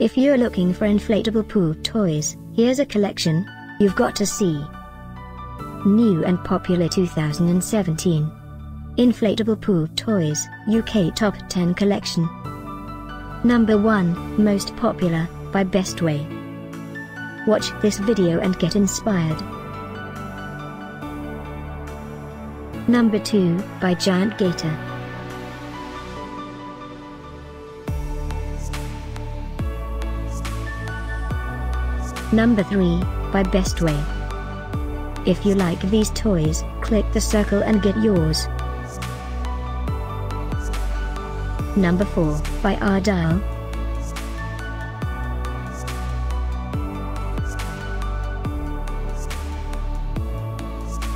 If you're looking for inflatable pool toys, here's a collection you've got to see. New and popular 2017 Inflatable Pool Toys UK Top 10 Collection Number 1 Most Popular by Bestway Watch this video and get inspired. Number 2 by Giant Gator Number 3 by Bestway If you like these toys, click the circle and get yours. Number 4 by Ardisle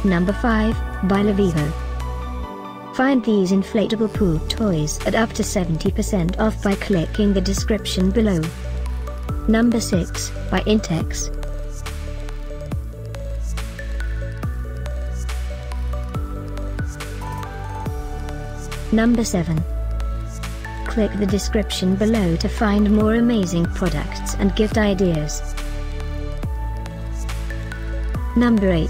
Number 5 by Lavivo Find these inflatable pool toys at up to 70% off by clicking the description below. Number 6 by Intex. Number 7 Click the description below to find more amazing products and gift ideas. Number 8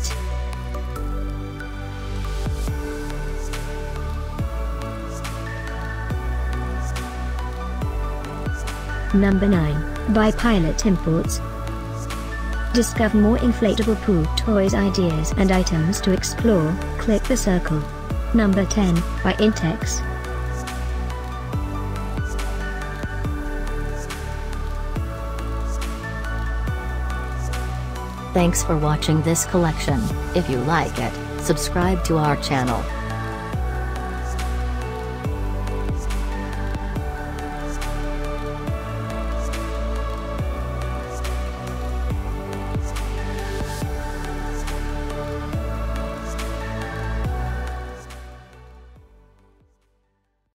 Number 9, by Pilot Imports. Discover more inflatable pool toys ideas and items to explore, click the circle. Number 10, by Intex. Thanks for watching this collection. If you like it, subscribe to our channel.